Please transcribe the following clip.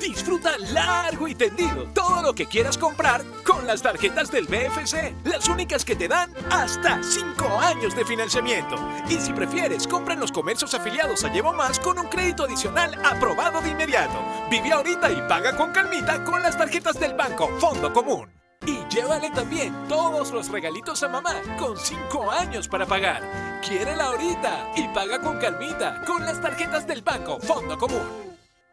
Disfruta largo y tendido todo lo que quieras comprar con las tarjetas del BFC, las únicas que te dan hasta 5 años de financiamiento. Y si prefieres, compra en los comercios afiliados a Llevo Más con un crédito adicional aprobado de inmediato. Vive ahorita y paga con calmita con las tarjetas del banco Fondo Común. Y llévale también todos los regalitos a mamá con 5 años para pagar. Quiérela ahorita y paga con calmita con las tarjetas del banco Fondo Común.